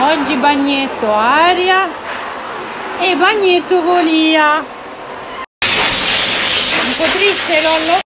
Oggi bagnetto aria e bagnetto golia. Un po' triste Lollo.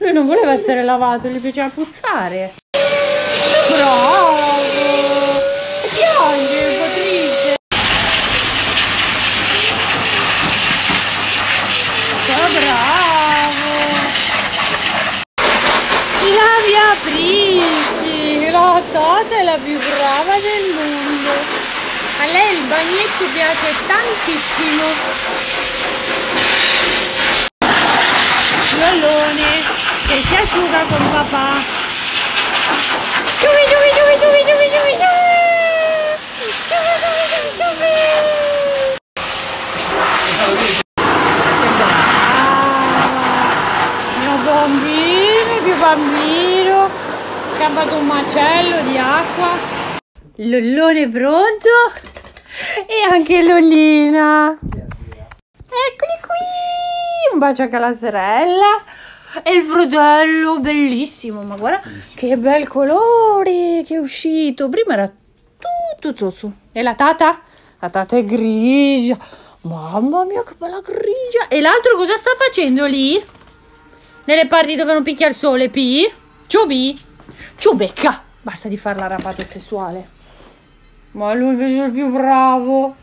Lui non voleva essere lavato, gli piaceva puzzare. Bravo! Piange, triste. Che bravo! La Beatrice, la tata è la più brava del mondo. A lei il bagnetto piace tantissimo. Lollone che si asciuga con papà. Giubi, giubi, giubi, giubi, giubi, giubi, giubi. Mio bambino, più bambino, che ha fatto un macello di acqua. Lollone pronto e anche Lollina. Eccoli qui, un bacio anche alla sorella. E il fratello, bellissimo, ma guarda che bel colore che è uscito. Prima era tutto zozzo. E la tata? La tata è grigia. Mamma mia, che bella grigia. E l'altro cosa sta facendo lì? Nelle parti dove non picchia il sole, Pi? Ciubi? Ciubecca. Basta di fare l'arrabbiato sessuale. Ma lui invece è il più bravo.